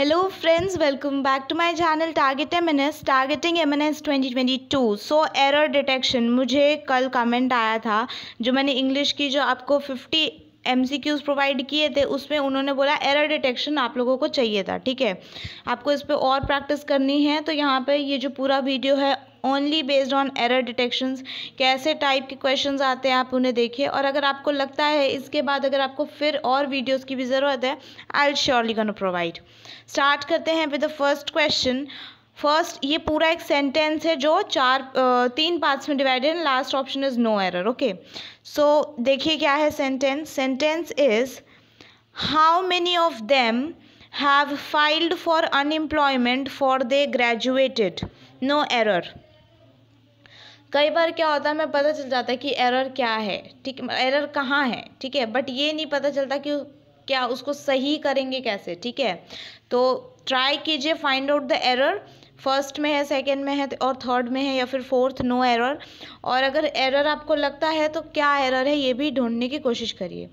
Hello friends, welcome back to my channel Target MNS, Targeting MNS 2022. So error detection मुझे कल comment आया था जो मैंने इंग्लिश की जो आपको 50 एम सी क्यूज़ प्रोवाइड किए थे उसमें उन्होंने बोला एरर डिटेक्शन आप लोगों को चाहिए था। ठीक है? आपको इस पर और प्रैक्टिस करनी है तो यहाँ पर ये जो पूरा वीडियो है only based on error detections कैसे टाइप के क्वेश्चंस आते हैं, आप उन्हें देखिए। और अगर आपको लगता है इसके बाद अगर आपको फिर और वीडियोस की भी ज़रूरत है I'll surely gonna provide start करते हैं with the first question first ये पूरा एक सेंटेंस है जो चार तीन पार्ट्स में डिवाइडेड है last option is no error okay so देखिए क्या है sentence sentence is how many of them have filed for unemployment for they graduated no error कई बार क्या होता है मैं पता चल जाता है कि एरर क्या है, ठीक एरर कहाँ है, ठीक है बट ये नहीं पता चलता कि क्या उसको सही करेंगे कैसे, ठीक है। तो ट्राई कीजिए find out the error first में है सेकेंड में है, और थर्ड में है, या फिर फोर्थ नो एरर और अगर एरर आपको लगता है तो क्या एरर है, ये भी ढूँढने की कोशिश करिए।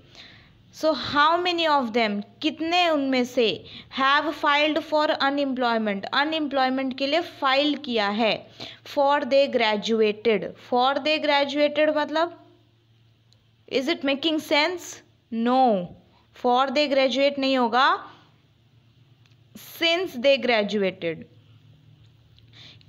So how many of them कितने उनमें से have filed for unemployment unemployment के लिए फ़ाइल किया है। For they graduated for they graduated मतलब? Is it making sense no for they graduate नहीं होगा। सिंस दे ग्रेजुएटेड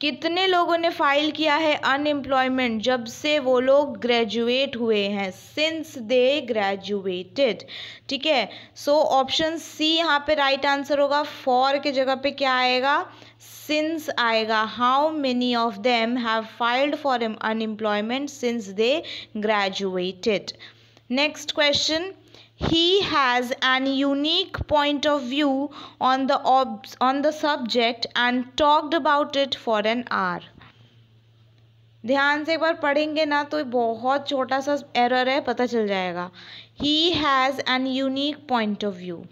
कितने लोगों ने फ़ाइल किया है अनएम्प्लॉयमेंट जब से वो लोग ग्रेजुएट हुए हैं? सिंस दे ग्रेजुएटेड ठीक है? सो ऑप्शन सी यहाँ पे राइट right आंसर होगा। फॉर के जगह पे क्या आएगा? सिंस आएगा। How many of them have filed for unemployment since they graduated next question he has an unique point of view on the obs, on the subject and talked about it for an hour. ध्यान से एक बार पढ़ेंगे ना तो बहुत छोटा सा error है, पता चल जाएगा। He has an unique point of view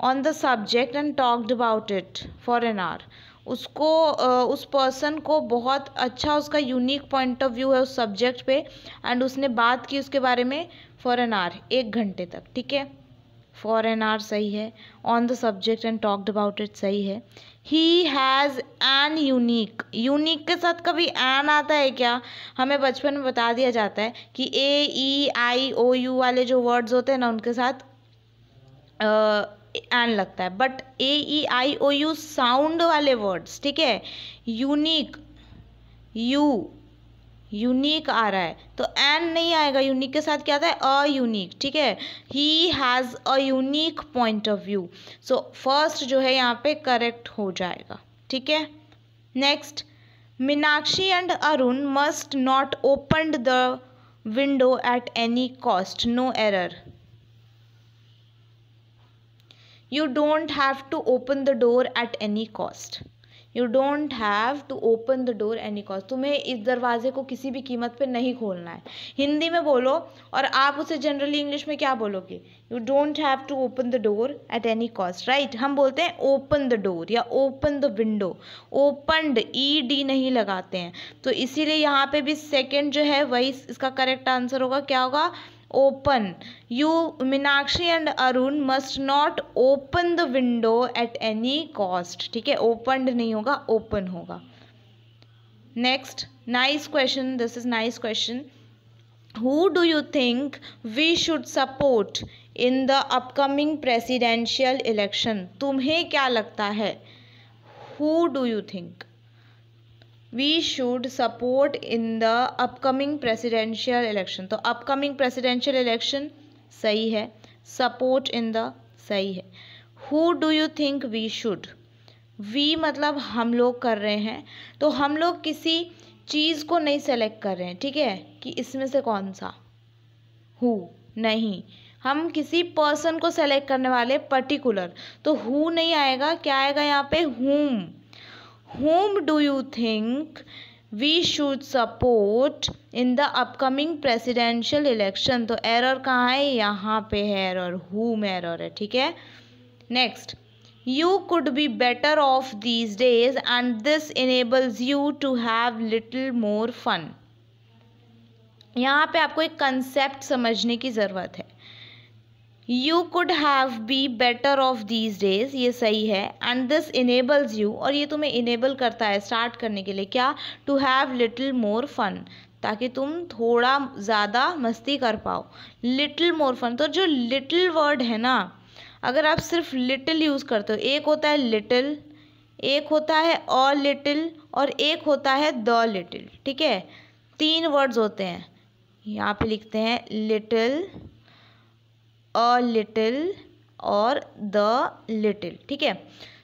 on the subject and talked about it for an hour उसको उस पर्सन को बहुत अच्छा उसका यूनिक पॉइंट ऑफ़ व्यू है उस सब्जेक्ट पे एंड उसने बात की उसके बारे में फॉर एन आवर एक घंटे तक, ठीक है? फॉर एन आवर सही है on the subject and talked about it सही है। He has an unique unique के साथ कभी एन आता है क्या? हमें बचपन में बता दिया जाता है कि ए ई आई ओ यू वाले जो वर्ड्स होते हैं ना उनके साथ एन लगता है। But A E I O U sound वाले वर्ड्स ठीक है? यूनिक यू यूनिक आ रहा है। तो एन नहीं आएगा यूनिक के साथ क्या आता है? अ यूनिक ठीक है? He has a unique point of view so first जो है यहाँ पे करेक्ट हो जाएगा, ठीक है? Next Meenakshi and Arun must not open the window at any cost no error you don't have to open the door at any cost. You don't have to open the door any cause तुम्हें इस दरवाजे को किसी भी कीमत पे नहीं खोलना है। हिंदी में बोलो और आप उसे जनरली इंग्लिश में क्या बोलोगे? You don't have to open the door at any cost right हम बोलते हैं ओपन द डोर या open the window opened E D नहीं लगाते हैं। तो इसीलिए यहाँ पे भी सेकेंड जो है, वही इसका करेक्ट आंसर होगा। क्या होगा? Open. You, Minakshi and Arun must not open the window at any cost. ठीक है opened नहीं होगा open होगा next nice question this is nice question who do you think we should support in the upcoming presidential election तुम्हें क्या लगता है who do you think we should support in the upcoming presidential election तो upcoming presidential election सही है support in the सही है। Who do you think we should we मतलब हम लोग कर रहे हैं तो हम लोग किसी चीज़ को नहीं सेलेक्ट कर रहे हैं, ठीक है? कि इसमें से कौन सा? हु नहीं। हम किसी पर्सन को सेलेक्ट करने वाले पर्टिकुलर तो हु नहीं आएगा? क्या आएगा यहाँ पे? हुम whom do you think we should support in the upcoming presidential election तो एरर कहाँ है यहाँ पे है एरर whom एरर है ठीक है next you could be better off these days and this enables you to have little more fun यहाँ पे आपको एक कंसेप्ट समझने की ज़रूरत है you could have be better off these days ये सही है. एंड दिस इनेबल्स यू और ये तुम्हें इनेबल करता है स्टार्ट करने के लिए. क्या? To have little more fun ताकि तुम थोड़ा ज़्यादा मस्ती कर पाओ. लिटिल मोर फन तो जो लिटिल वर्ड है ना, अगर आप सिर्फ़ लिटिल यूज़ करते हो, एक होता है लिटिल एक होता है अ लिटिल और एक होता है द लिटिल ठीक है? तीन वर्ड्स होते हैं. यहाँ पे लिखते हैं लिटिल अ लिटिल और द लिटिल, ठीक है?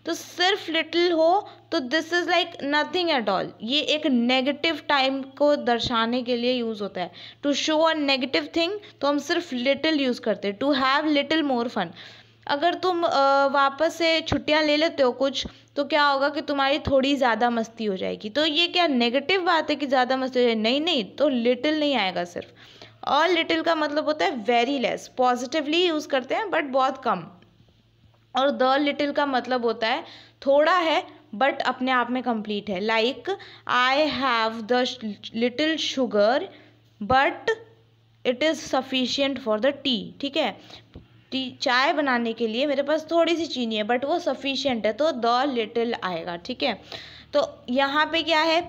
तो सिर्फ़ लिटिल हो तो this is like nothing at all ये एक नेगेटिव टाइम को दर्शाने के लिए यूज़ होता है। To show a negative thing तो हम सिर्फ़ लिटिल यूज़ करते हैं। To have little more fun अगर तुम वापस से छुट्टियाँ ले लेते हो कुछ तो क्या होगा कि तुम्हारी थोड़ी ज़्यादा मस्ती हो जाएगी। तो ये क्या नेगेटिव बात है कि ज़्यादा मस्ती हो जाए? नहीं नहीं तो लिटिल नहीं आएगा सिर्फ़। और लिटिल का मतलब होता है वेरी लेस पॉजिटिवली यूज़ करते हैं बट बहुत कम. और द लिटिल का मतलब होता है थोड़ा है बट अपने आप में कंप्लीट है. Like I have the little sugar but it is sufficient for the tea ठीक है? टी, चाय बनाने के लिए मेरे पास थोड़ी सी चीनी है बट वो सफिशियंट है तो द लिटिल आएगा. ठीक है? तो यहाँ पे क्या है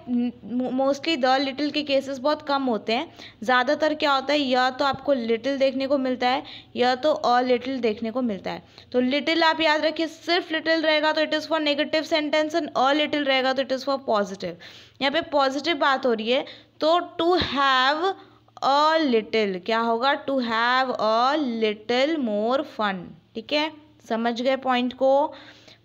मोस्टली द लिटिल के केसेस बहुत कम होते हैं। ज़्यादातर क्या होता है, या तो आपको लिटिल देखने को मिलता है, या तो अ लिटिल देखने को मिलता है। तो लिटिल आप याद रखिए, सिर्फ़ लिटिल रहेगा तो it is for negative sentence and a little रहेगा तो इट इज़ फॉर पॉजिटिव यहाँ पे पॉजिटिव बात हो रही है तो टू हैव अ लिटिल क्या होगा? To have a little more fun ठीक है? समझ गए पॉइंट को?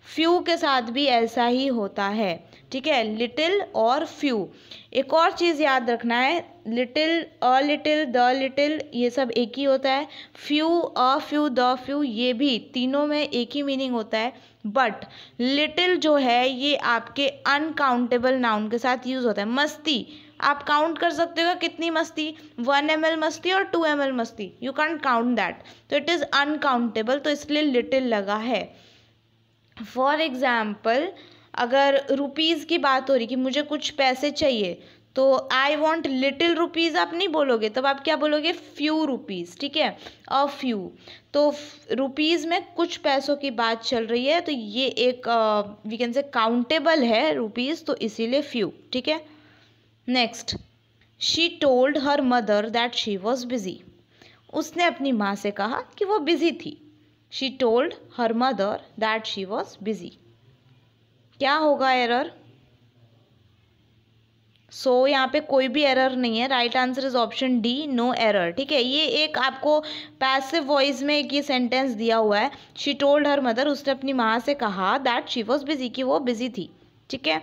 फ्यू के साथ भी ऐसा ही होता है। ठीक है लिटिल और फ्यू एक और चीज़ याद रखना है little a little the little ये सब एक ही होता है. Few a few the few ये भी तीनों में एक ही मीनिंग होता है. बट लिटिल जो है, ये आपके अनकाउंटेबल नाउन के साथ यूज़ होता है. मस्ती. आप काउंट कर सकते हो कितनी मस्ती? वन एम एल मस्ती और टू एम एल मस्ती. यू कैंट काउंट दैट तो इट इज़ अनकाउंटेबल तो इसलिए लिटिल लगा है. फॉर एग्ज़ाम्पल अगर रुपीज़ की बात हो रही कि मुझे कुछ पैसे चाहिए तो आई वॉन्ट लिटिल रुपीज़ आप नहीं बोलोगे, तब आप क्या बोलोगे? फ्यू रुपीज़ ठीक है? अ फ्यू तो रुपीज़ में कुछ पैसों की बात चल रही है तो ये एक वी कैन से काउंटेबल है रुपीज़ तो इसीलिए फ्यू ठीक है? Next she told her mother that she was busy उसने अपनी माँ से कहा कि वो बिज़ी थी. She told her mother that she was busy क्या होगा एरर सो so, यहाँ पे कोई भी एरर नहीं है। Right answer is option D no error ठीक है? ये एक आपको पैसिव वॉइस में एक ये सेंटेंस दिया हुआ है। शी टोल्ड हर मदर उसने अपनी माँ से कहा दैट शी वॉज़ बिज़ी कि वो बिज़ी थी। ठीक है?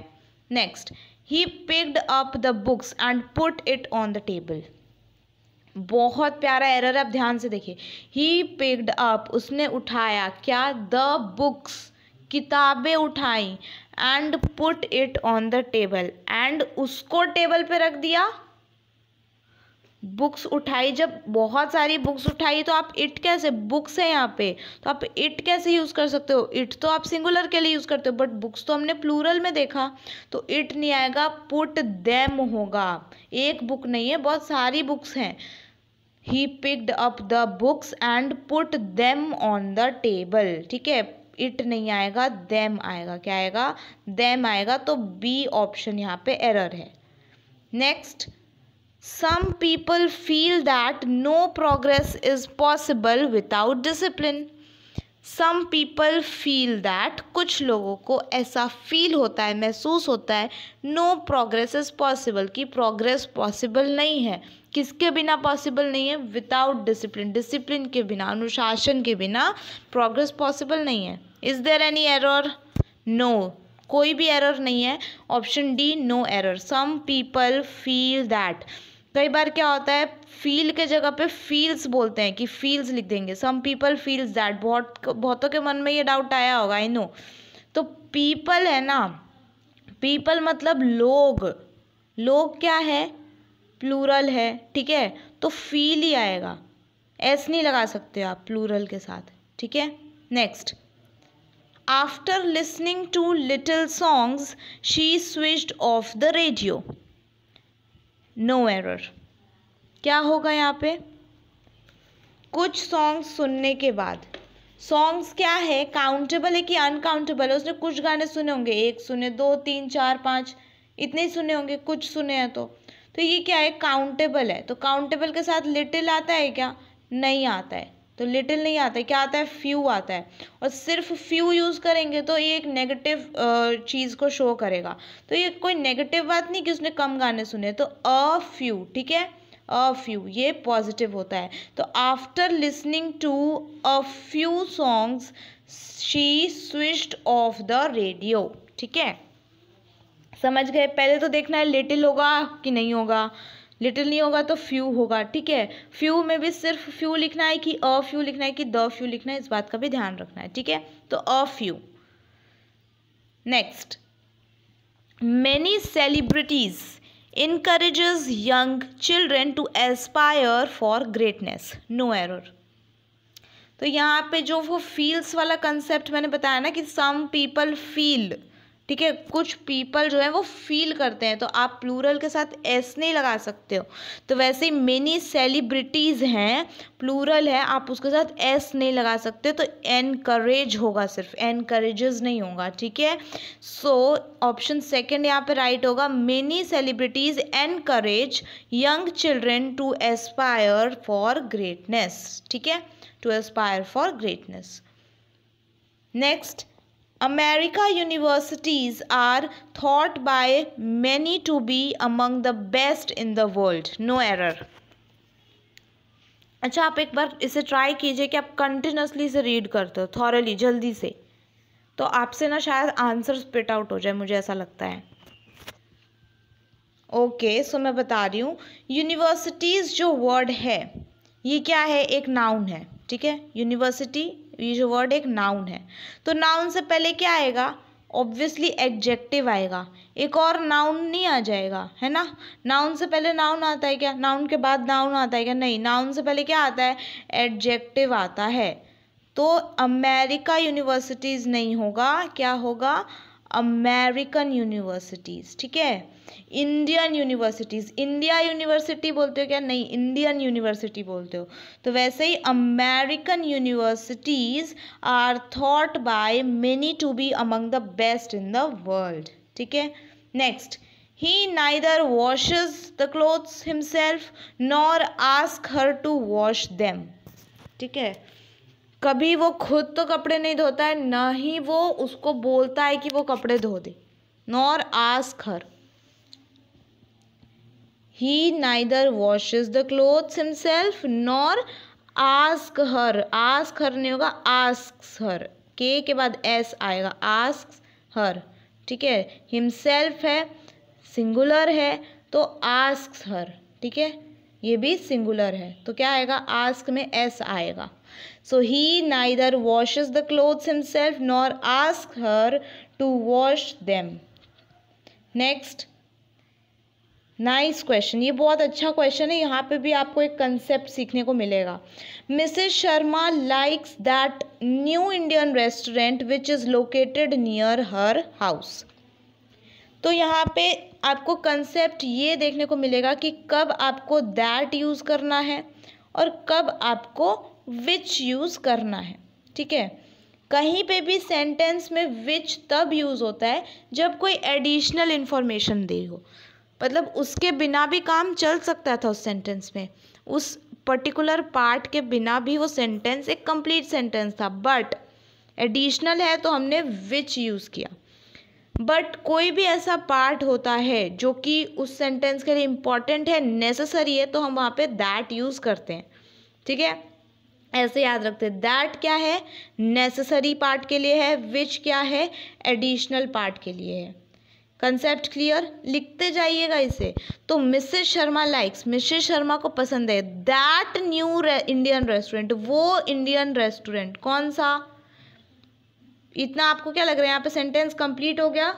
Next he picked up the books and put it on the table बहुत प्यारा एरर आप ध्यान से देखिए। ही पिक्ड अप उसने उठाया। क्या? द बुक्स किताबें उठाई and put it on the table and उसको टेबल पे रख दिया। बुक्स उठाई। जब बहुत सारी बुक्स उठाई तो आप इट कैसे? बुक्स है यहाँ पे। तो आप इट कैसे यूज़ कर सकते हो? इट तो आप सिंगुलर के लिए यूज़ करते हो बट बुक्स तो हमने प्लूरल में देखा। तो इट नहीं आएगा पुट देम होगा। एक बुक नहीं है, बहुत सारी बुक्स हैं। He picked up the books and put them on the table ठीक है? इट नहीं आएगा देम आएगा। क्या आएगा? देम आएगा तो बी ऑप्शन यहाँ पे एरर है। Next some people feel that no progress is possible without discipline some people feel that कुछ लोगों को ऐसा फील होता है, महसूस होता है नो प्रोग्रेस इज़ पॉसिबल कि प्रोग्रेस पॉसिबल नहीं है। किसके बिना पॉसिबल नहीं है? विदाउट डिसिप्लिन डिसिप्लिन के बिना, अनुशासन के बिना प्रोग्रेस पॉसिबल नहीं है। Is there any error no कोई भी एरर नहीं है. Option D no error some people feel that कई बार क्या होता है? फील के जगह पे फील्स बोलते हैं कि फील्स लिख देंगे. सम पीपल फील्स दैट बहुत बहुतों के मन में ये डाउट आया होगा. आई नो तो पीपल है ना? पीपल मतलब लोग. लोग क्या है? प्लूरल है. ठीक है? तो फील ही आएगा. एस नहीं लगा सकते आप प्लूरल के साथ. ठीक है? Next after listening to little songs she switched off the radio no error क्या होगा यहाँ पे? कुछ सॉन्ग्स सुनने के बाद। सॉन्ग्स क्या है? काउंटेबल है कि अनकाउंटेबल है? उसने कुछ गाने सुने होंगे। एक सुने, दो, तीन, चार, पाँच। इतने ही सुने होंगे, कुछ सुने हैं तो। तो ये क्या है? काउंटेबल है। तो काउंटेबल के साथ लिटिल आता है क्या? नहीं आता है। तो लिटिल नहीं आता है क्या आता है? फ्यू आता है। और सिर्फ़ फ्यू यूज़ करेंगे तो ये एक नेगेटिव चीज़ को शो करेगा। तो ये कोई नेगेटिव बात नहीं कि उसने कम गाने सुने। तो अ फ्यू ठीक है? अ फ्यू ये पॉजिटिव होता है। तो after listening to a few songs she switched off the radio ठीक है? समझ गए? पहले तो देखना है लिटिल होगा कि नहीं होगा। लिटिल नहीं होगा तो फ्यू होगा, ठीक है? फ्यू में भी सिर्फ़ फ्यू लिखना है कि अ फ्यू लिखना है कि द फ्यू लिखना है, इस बात का भी ध्यान रखना है, ठीक है? तो a few. Next. Many celebrities encourages young children to aspire for greatness no error तो यहाँ पे जो वो फील्स वाला कंसेप्ट मैंने बताया ना कि सम पीपल फील ठीक है, कुछ पीपल जो है वो फील करते हैं तो आप प्लूरल के साथ एस नहीं लगा सकते हो। तो वैसे ही मेनी सेलिब्रिटीज़ हैं प्लूरल है, आप उसके साथ एस नहीं लगा सकते तो एनकरेज होगा सिर्फ़ एनकरेजेस नहीं होगा, ठीक है? सो ऑप्शन सेकेंड यहाँ पे राइट होगा many celebrities encourage young children to aspire for greatness ठीक है? To aspire for greatness next America universities are thought by many to be among the best in the world. No error. अच्छा आप एक बार इसे try कीजिए कि आप continuously इसे रीड करते हो थॉरली जल्दी से तो आपसे ना शायद आंसर स्पिट आउट हो जाए मुझे ऐसा लगता है ओके okay, सो so मैं बता रही हूँ यूनिवर्सिटीज़ जो वर्ड है ये क्या है एक नाउन है ठीक है यूनिवर्सिटी ये जो वर्ड एक नाउन है। तो नाउन से पहले क्या आएगा? ऑब्वियसली एडजेक्टिव आएगा। एक और नाउन नहीं आ जाएगा, है ना? नाउन से पहले नाउन आता है क्या? नाउन के बाद नाउन आता है क्या? नहीं नाउन से पहले क्या आता है? एडजेक्टिव आता है। तो अमेरिका यूनिवर्सिटीज़ नहीं होगा, क्या होगा? अमेरिकन यूनिवर्सिटीज़, ठीक है? इंडियन यूनिवर्सिटीज़, इंडिया यूनिवर्सिटी बोलते हो क्या? नहीं, इंडियन यूनिवर्सिटी बोलते हो। तो वैसे ही American universities are thought by many to be among the best in the world, ठीक है? Next, he neither washes the clothes himself, nor ask her to wash them, ठीक है? कभी वो खुद तो कपड़े नहीं धोता है, ना ही वो उसको बोलता है कि वो कपड़े धो दे। Nor ask her he neither washes the clothes himself nor ask her ask her नहीं होगा, आस्क हर के के बाद एस आएगा, आस्क हर ठीक है? हिमसेल्फ है सिंगुलर है तो आस्क हर ठीक है? ये भी सिंगुलर है। तो क्या आएगा? आस्क में एस आएगा। So he neither washes the clothes himself nor asks her to wash them. Next. Nice question ये बहुत अच्छा क्वेश्चन है यहाँ पे भी आपको एक कंसेप्ट सीखने को मिलेगा Mrs Sharma likes that new Indian restaurant which is located near her house तो यहाँ पे आपको कंसेप्ट ये देखने को मिलेगा कि कब आपको दैट यूज़ करना है और कब आपको विच यूज़ करना है, ठीक है? कहीं पे भी सेंटेंस में विच तब यूज़ होता है जब कोई एडिशनल इन्फॉर्मेशन दे हो। मतलब उसके बिना भी काम चल सकता था उस सेंटेंस में। उस पर्टिकुलर पार्ट के बिना भी वो सेंटेंस एक कंप्लीट सेंटेंस था। बट एडिशनल है तो हमने विच यूज़ किया। बट कोई भी ऐसा पार्ट होता है जो कि उस सेंटेंस के लिए इंपॉर्टेंट है नेसेसरी है तो हम वहाँ पे दैट यूज़ करते हैं। ठीक है? ऐसे याद रखते हैं। दैट क्या है? नेसेसरी पार्ट के लिए है। विच क्या है? एडिशनल पार्ट के लिए है। कंसेप्ट क्लियर लिखते जाइएगा इसे। तो Mrs Sharma likes Mrs Sharma को पसंद है। दैट न्यू इंडियन रेस्टोरेंट वो इंडियन रेस्टोरेंट कौन सा? इतना आपको क्या लग रहा है? यहाँ पे सेंटेंस कंप्लीट हो गया।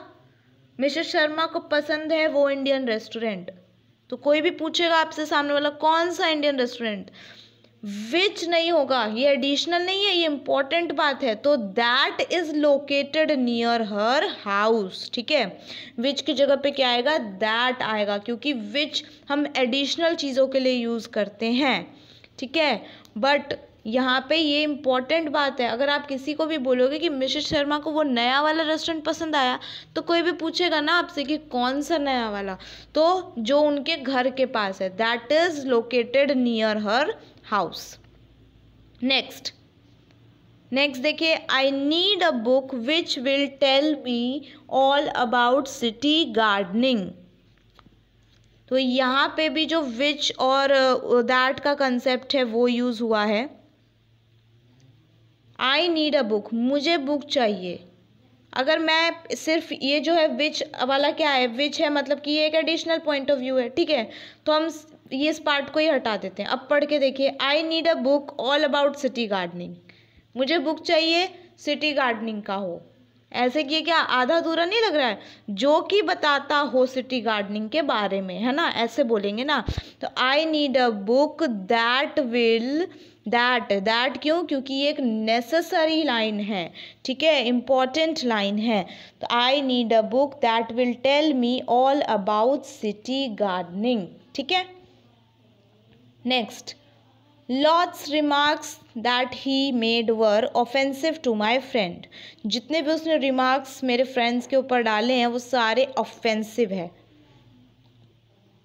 मिसेस शर्मा को पसंद है वो इंडियन रेस्टोरेंट तो कोई भी पूछेगा आपसे सामने वाला, कौन सा इंडियन रेस्टोरेंट विच नहीं होगा, ये एडिशनल नहीं है, ये इंपॉर्टेंट बात है। तो that is located near her house ठीक है? विच की जगह पे क्या आएगा? दैट आएगा, क्योंकि विच हम एडिशनल चीज़ों के लिए यूज़ करते हैं, ठीक है? बट यहाँ पे ये इंपॉर्टेंट बात है। अगर आप किसी को भी बोलोगे कि मिसेस शर्मा को वो नया वाला रेस्टोरेंट पसंद आया तो कोई भी पूछेगा ना आपसे कि कौन सा नया वाला। तो जो उनके घर के पास है that is located near her house next next देखिए I need a book which will tell me all about city gardening तो यहाँ पे भी जो विच और दैट uh, का कंसेप्ट है वो यूज़ हुआ है. आई नीड अ बुक मुझे बुक चाहिए. अगर मैं सिर्फ़ ये जो है विच वाला क्या है? विच है मतलब कि ये एक एडिशनल पॉइंट ऑफ़ व्यू है ठीक है? तो हम ये इस पार्ट को ही हटा देते हैं। अब पढ़ के देखिए I need a book all about city gardening मुझे बुक चाहिए सिटी गार्डनिंग का हो। ऐसे किए क्या आधा अधूरा नहीं लग रहा है? जो कि बताता हो सिटी गार्डनिंग के बारे में, है ना? ऐसे बोलेंगे ना। तो I need a book that will that that क्यों? क्योंकि ये एक नेसेसरी लाइन है, ठीक है? इंपॉर्टेंट लाइन है। तो I need a book that will tell me all about city gardening ठीक है? Next lots remarks that he made were offensive to my friend जितने भी उसने रिमार्क्स मेरे फ्रेंड्स के ऊपर डाले हैं वो सारे ऑफेंसिव है।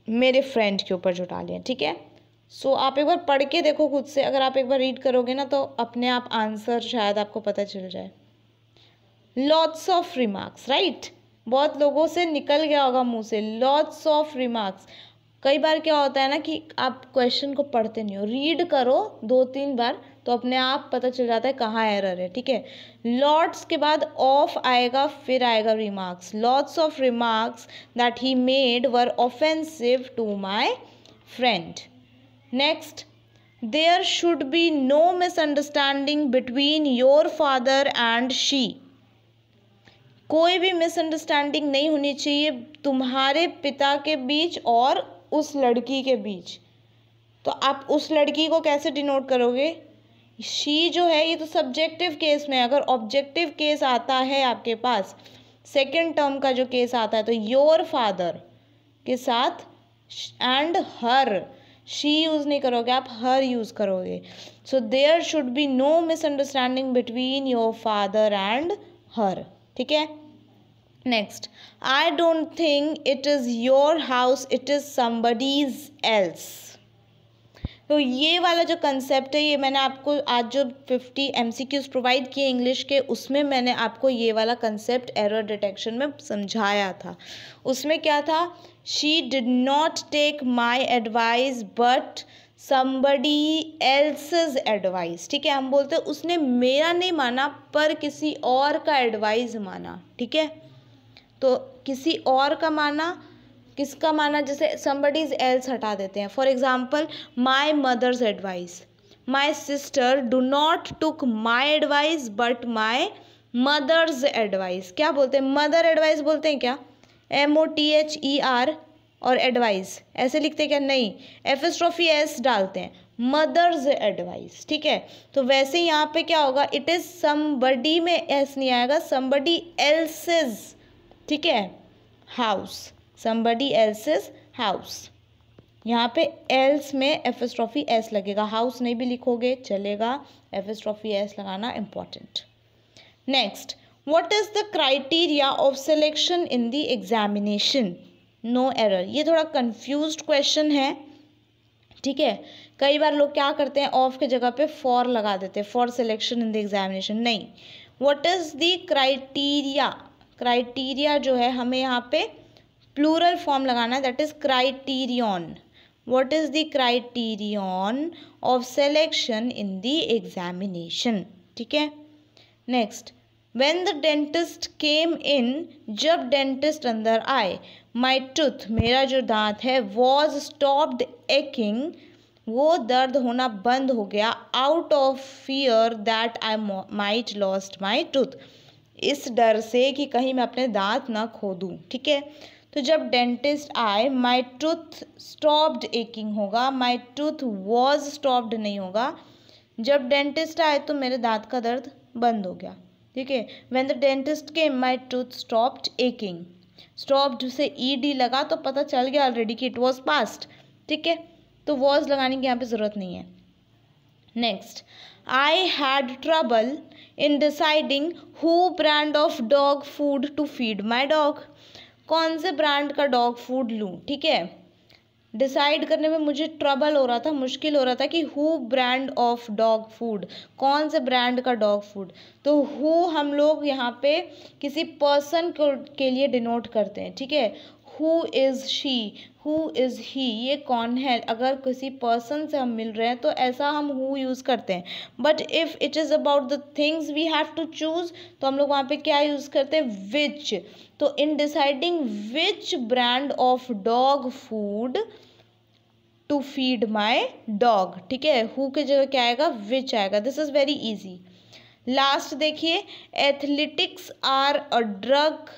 मेरे फ्रेंड के ऊपर जो डाले हैं ठीक है? सो so, आप एक बार पढ़ के देखो खुद से। अगर आप एक बार रीड करोगे ना तो अपने आप आंसर शायद आपको पता चल जाए। लॉट्स ऑफ़ रिमार्क्स राइट बहुत लोगों से निकल गया होगा मुँह से। लॉट्स ऑफ़ रिमार्क्स कई बार क्या होता है ना कि आप क्वेश्चन को पढ़ते नहीं हो। रीड करो दो तीन बार तो अपने आप पता चल जाता है कहाँ एरर है, ठीक है? लॉट्स के बाद ऑफ़ आएगा, फिर आएगा remarks lots of remarks that he made were offensive to my friend next there should be no misunderstanding between your father and she कोई भी मिसअंडरस्टैंडिंग नहीं होनी चाहिए। तुम्हारे पिता के बीच और उस लड़की के बीच। तो आप उस लड़की को कैसे डिनोट करोगे? शी जो है, ये तो सब्जेक्टिव केस में अगर ऑब्जेक्टिव केस आता है आपके पास सेकेंड टर्म का जो केस आता है तो योर फादर के साथ एंड हर शी यूज़ नहीं करोगे, आप हर यूज़ करोगे। So there should be no misunderstanding between your father and her ठीक है? Next I don't think it is your house it is somebody's else तो ये वाला जो कंसेप्ट है, ये मैंने आपको आज जो fifty M C Qs provide किए इंग्लिश के, उसमें मैंने आपको ये वाला कंसेप्ट एरर डिटेक्शन में समझाया था। उसमें क्या था? She did not take my advice but somebody else's advice ठीक है, हम बोलते हैं, उसने मेरा नहीं माना, पर किसी और का एडवाइस माना। ठीक है? तो किसी और का माना किसका माना जैसे समबडीज एल्स हटा देते हैं। For example my mother's advice my sister do not took my advice but my mother's advice क्या बोलते हैं? मदर एडवाइस बोलते हैं क्या? M O T H E R और एडवाइस ऐसे लिखते हैं क्या? नहीं. एफिस्ट्रॉफी एस डालते हैं. मदर्स एडवाइस ठीक है? तो वैसे यहाँ पे क्या होगा? इट इज़ समबडी में एस नहीं आएगा समबडी एल्सेज ठीक है? हाउस समबडी एल्सेस हाउस यहाँ पे एल्स में एफिस्ट्रॉफी एस लगेगा। हाउस नहीं भी लिखोगे, चलेगा। एफिस्ट्रॉफी एस लगाना important next what is the criteria of selection in the examination no error ये थोड़ा कंफ्यूज क्वेश्चन है। ठीक है? कई बार लोग क्या करते हैं? ऑफ़ के जगह पे फॉर लगा देते हैं। For selection in the examination नहीं. What is the criteria criteria जो है हमें यहाँ पे प्लूरल फॉर्म लगाना है that is criterion what is the criterion of selection in the examination ठीक है? Next when the dentist came in जब डेंटिस्ट अंदर आए माई टूथ मेरा जो दांत है वॉज़ स्टॉप्ड एकिंग वो दर्द होना बंद हो गया out of fear that I might lost my tooth इस डर से कि कहीं मैं अपने दांत ना खो दूँ ठीक है? तो जब डेंटिस्ट आए माई टूथ स्टॉप्ड एकिंग होगा माई टूथ वॉज़ स्टॉप्ड नहीं होगा। जब डेंटिस्ट आए तो मेरे दांत का दर्द बंद हो गया, ठीक है? वेन द डेंटिस्ट के my tooth stopped aching stopped से ई डी लगा तो पता चल गया ऑलरेडी कि इट वॉज़ पास्ट ठीक है? तो वॉज़ लगाने की यहाँ पे ज़रूरत नहीं है। Next I had trouble in deciding who brand of dog food to feed my dog कौन से ब्रांड का डॉग फ़ूड लूँ? ठीक है? डिसाइड करने में मुझे ट्रबल हो रहा था, मुश्किल हो रहा था कि who brand of dog food कौन से ब्रांड का डॉग फ़ूड तो हु हम लोग यहाँ पे किसी पर्सन को के लिए डिनोट करते हैं, ठीक है? Who is she who is he ये कौन है? अगर किसी पर्सन से हम मिल रहे हैं तो ऐसा हम हु यूज़ करते हैं। But if it is about the things we have to choose तो हम लोग वहाँ पे क्या यूज़ करते हैं? विच तो in deciding which brand of dog food to feed my dog ठीक है? हु की जगह क्या आएगा? विच आएगा? This is very easy last देखिए athletics are a drug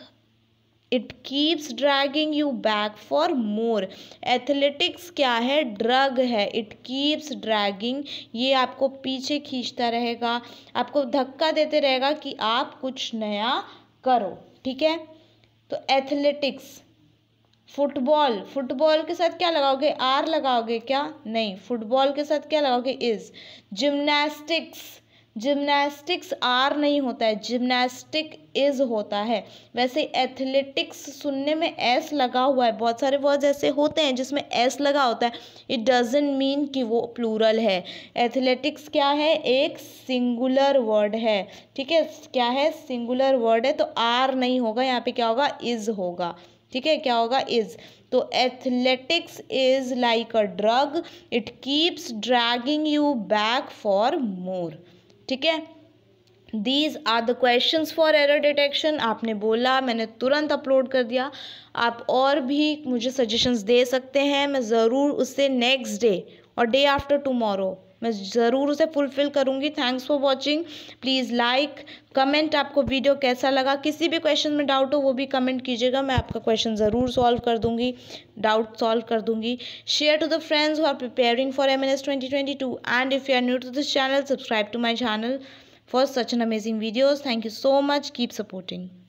it keeps dragging you back for more athletics क्या है? ड्रग है. इट कीप्स ड्रैगिंग ये आपको पीछे खींचता रहेगा. आपको धक्का देते रहेगा कि आप कुछ नया करो. ठीक है? तो एथलेटिक्स फुटबॉल फुटबॉल के साथ क्या लगाओगे? आर लगाओगे क्या? नहीं. फुटबॉल के साथ क्या लगाओगे? इज़ जिमनास्टिक्स जिमनास्टिक्स आर नहीं होता है, जिमनास्टिक इज़ होता है। वैसे एथलेटिक्स सुनने में एस लगा हुआ है, बहुत सारे वर्ड्स ऐसे होते हैं जिसमें एस लगा होता है। इट डजेंट मीन कि वो प्लूरल है। एथलेटिक्स क्या है? एक सिंगुलर वर्ड है। ठीक है? क्या है? सिंगुलर वर्ड है तो आर नहीं होगा, यहाँ पे क्या होगा? इज़ होगा। ठीक है? क्या होगा? इज़ तो athletics is like a drug it keeps dragging you back for more ठीक है? These are the question for error detection आपने बोला, मैंने तुरंत अपलोड कर दिया। आप और भी मुझे सजेशंस दे सकते हैं। मैं ज़रूर उससे नेक्स्ट डे और डे आफ्टर टमोरो मैं ज़रूर उसे फुलफ़िल करूँगी. Thanks for watching please like comment आपको वीडियो कैसा लगा? किसी भी क्वेश्चन में डाउट हो, वो भी कमेंट कीजिएगा. मैं आपका क्वेश्चन ज़रूर सॉल्व कर दूँगी. डाउट सॉल्व कर दूँगी. Share to the friends who are preparing for M N S twenty twenty two and if you are new to this channel subscribe to my channel for such an amazing videos thank you so much keep supporting